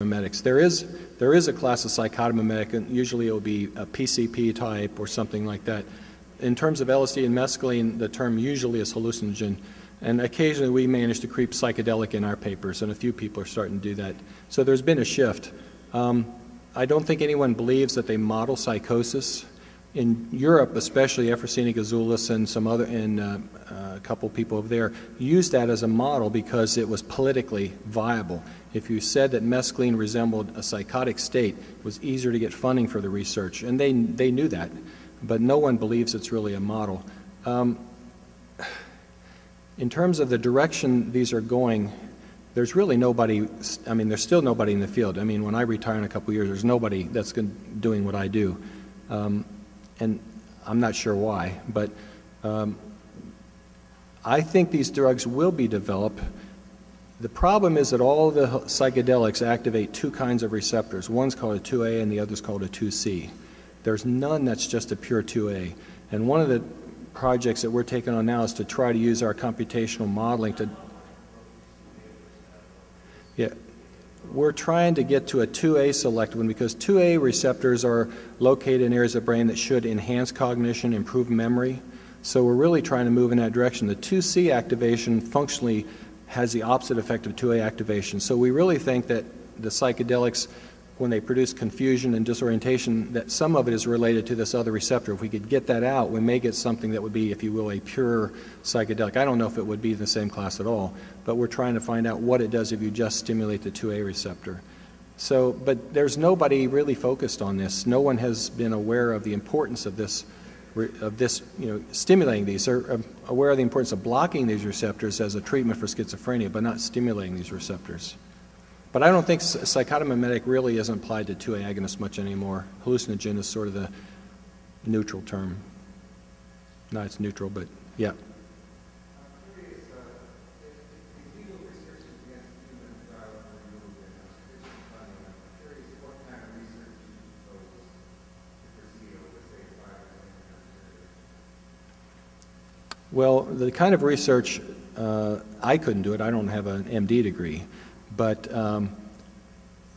psychotomimetics. There is, there is a class of psychotomimetic, and usually it will be a PCP type or something like that. In terms of LSD and mescaline, the term usually is hallucinogen. And occasionally we manage to creep psychedelic in our papers, and a few people are starting to do that. So there's been a shift. Um, I don't think anyone believes that they model psychosis. In Europe, especially Euphrosyne Gouzoulis and some other, and uh, uh, a couple people over there, used that as a model because it was politically viable. If you said that mescaline resembled a psychotic state, it was easier to get funding for the research, and they, they knew that. But no one believes it's really a model. Um, in terms of the direction these are going, there's really nobody, I mean, there's still nobody in the field. I mean, when I retire in a couple years, there's nobody that's doing what I do. Um, and I'm not sure why, but um, I think these drugs will be developed. The problem is that all the psychedelics activate two kinds of receptors. One's called a 2A and the other's called a 2C. There's none that's just a pure 2A. And one of the projects that we're taking on now is to try to use our computational modeling to. Yeah, we're trying to get to a 2A selective one because 2A receptors are located in areas of the brain that should enhance cognition, improve memory. So we're really trying to move in that direction. The 2C activation functionally has the opposite effect of 2A activation. So we really think that the psychedelics when they produce confusion and disorientation, that some of it is related to this other receptor. If we could get that out, we may get something that would be, if you will, a pure psychedelic. I don't know if it would be the same class at all, but we're trying to find out what it does if you just stimulate the 2A receptor. So, but there's nobody really focused on this. No one has been aware of the importance of this, of this, you know, stimulating these. They're um, aware of the importance of blocking these receptors as a treatment for schizophrenia, but not stimulating these receptors. But I don't think psychotomimetic really isn't applied to 2A agonists much anymore. Hallucinogen is sort of the neutral term. Not it's neutral, but yeah. Well, the kind of research uh, I couldn't do it. I don't have an MD degree. But um,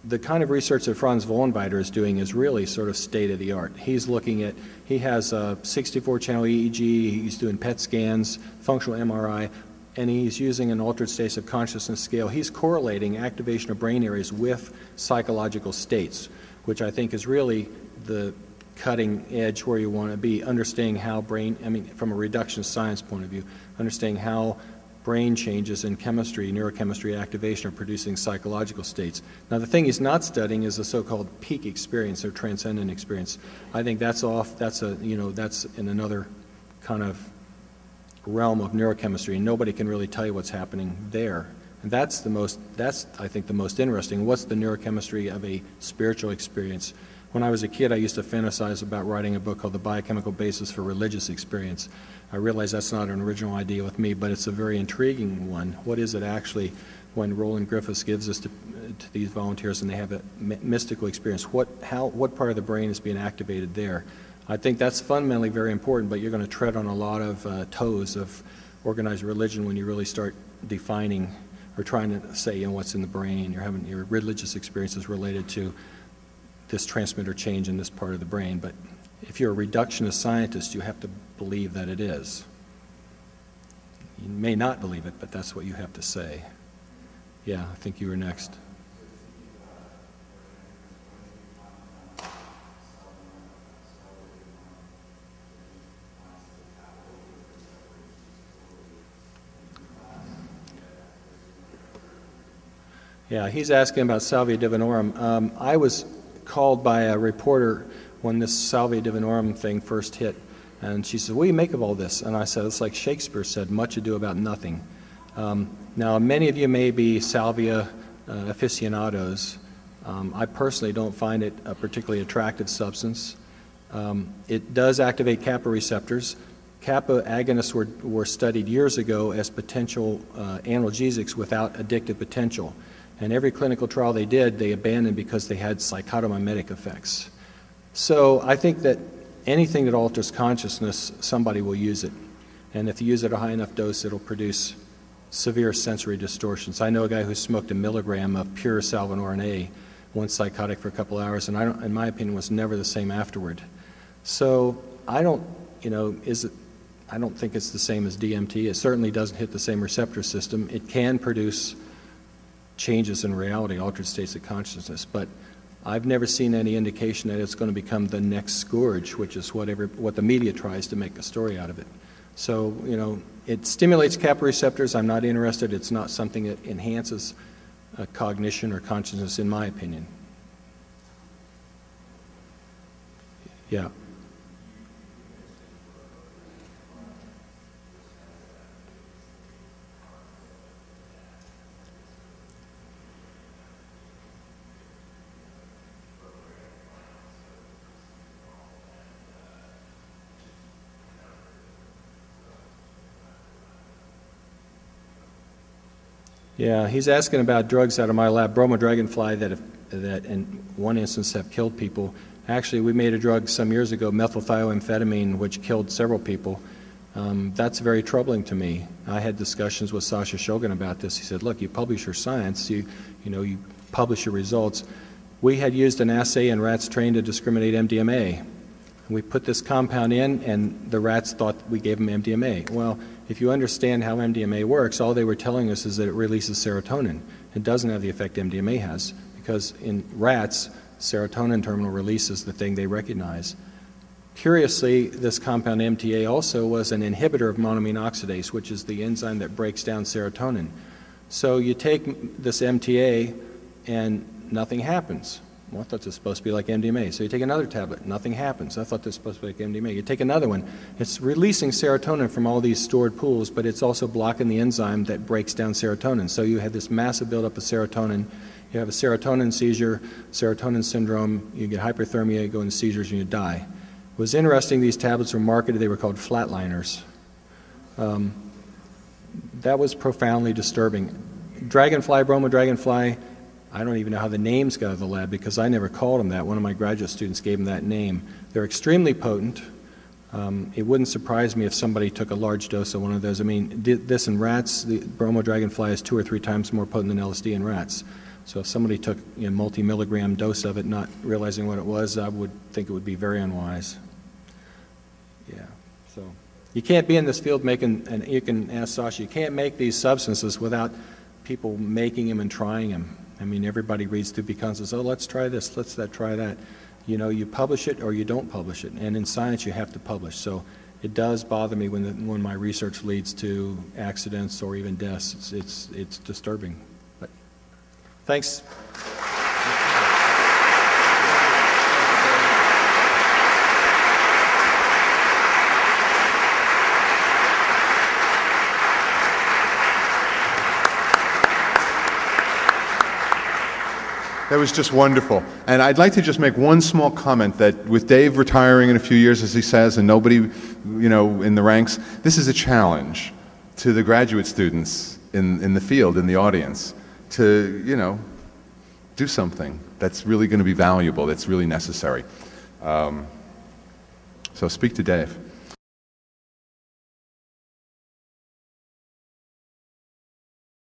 the kind of research that Franz Vollenweider is doing is really sort of state of the art. He's looking at, he has a 64 channel EEG, he's doing PET scans, functional MRI, and he's using an altered states of consciousness scale. He's correlating activation of brain areas with psychological states, which I think is really the cutting edge where you want to be, understanding how brain, I mean, from a reductionist science point of view, understanding how brain changes in chemistry, neurochemistry activation are producing psychological states. Now, the thing he's not studying is the so-called peak experience or transcendent experience. I think that's off. That's a you know that's in another kind of realm of neurochemistry, and nobody can really tell you what's happening there. And that's the most. That's I think the most interesting. What's the neurochemistry of a spiritual experience? When I was a kid, I used to fantasize about writing a book called The Biochemical Basis for Religious Experience. I realize that's not an original idea with me, but it's a very intriguing one. What is it actually when Roland Griffiths gives this to, to these volunteers and they have a mystical experience? What, how, what part of the brain is being activated there? I think that's fundamentally very important, but you're going to tread on a lot of uh, toes of organized religion when you really start defining or trying to say, you know, what's in the brain. You're having your religious experiences related to this transmitter change in this part of the brain. But if you're a reductionist scientist, you have to believe that it is. You may not believe it, but that's what you have to say. Yeah, I think you were next. Yeah, he's asking about Salvia divinorum. Um, I was called by a reporter when this Salvia divinorum thing first hit, and she said, What do you make of all this? And I said, It's like Shakespeare said, much ado about nothing. Um, now, many of you may be salvia uh, aficionados. Um, I personally don't find it a particularly attractive substance. Um, it does activate kappa receptors. Kappa agonists were, were studied years ago as potential uh, analgesics without addictive potential. And every clinical trial they did, they abandoned because they had psychotomimetic effects. So I think that anything that alters consciousness, somebody will use it. And if you use it at a high enough dose, it'll produce severe sensory distortions. I know a guy who smoked a milligram of pure salvinorin A one psychotic for a couple hours, and I don't, in my opinion, was never the same afterward. So I don't, you know, is it, I don't think it's the same as DMT. It certainly doesn't hit the same receptor system. It can produce changes in reality, altered states of consciousness, but I've never seen any indication that it's going to become the next scourge, which is whatever, what the media tries to make a story out of it. So, you know, it stimulates kappa receptors. I'm not interested. It's not something that enhances uh, cognition or consciousness, in my opinion. Yeah. Yeah, he's asking about drugs out of my lab, bromo dragonfly, that, have, that in one instance have killed people. Actually, we made a drug some years ago, methylthioamphetamine, which killed several people. Um, that's very troubling to me. I had discussions with Sasha Shulgin about this. He said, "Look, you publish your science, you, you know, you publish your results. We had used an assay in rats trained to discriminate MDMA. We put this compound in, and the rats thought we gave them MDMA. Well, if you understand how MDMA works, all they were telling us is that it releases serotonin. It doesn't have the effect MDMA has, because in rats, serotonin terminal releases the thing they recognize. Curiously, this compound MTA also was an inhibitor of monoamine oxidase, which is the enzyme that breaks down serotonin. So you take this MTA and nothing happens. Well, I thought this was supposed to be like MDMA. So you take another tablet, nothing happens. I thought this was supposed to be like MDMA. You take another one, it's releasing serotonin from all these stored pools, but it's also blocking the enzyme that breaks down serotonin. So you have this massive buildup of serotonin. You have a serotonin seizure, serotonin syndrome, you get hyperthermia, you go into seizures, and you die. It was interesting, these tablets were marketed, they were called flatliners. Um, that was profoundly disturbing. Dragonfly, bromo dragonfly, I don't even know how the names got out of the lab because I never called them that. One of my graduate students gave them that name. They're extremely potent. Um, it wouldn't surprise me if somebody took a large dose of one of those. I mean, this in rats, the bromo dragonfly is two or three times more potent than LSD in rats. So if somebody took a you know, multi-milligram dose of it, not realizing what it was, I would think it would be very unwise. Yeah. So you can't be in this field making, and you can ask Sasha, you can't make these substances without people making them and trying them. I mean, everybody reads through PiHKAL and says, oh, let's try this, let's that, try that. You know, you publish it or you don't publish it. And in science, you have to publish. So it does bother me when, the, when my research leads to accidents or even deaths. It's, it's, it's disturbing. But thanks. That was just wonderful. And I'd like to just make one small comment that with Dave retiring in a few years, as he says, and nobody, you know, in the ranks, this is a challenge to the graduate students in, in the field, in the audience, to, you know, do something that's really going to be valuable, that's really necessary. Um, so speak to Dave.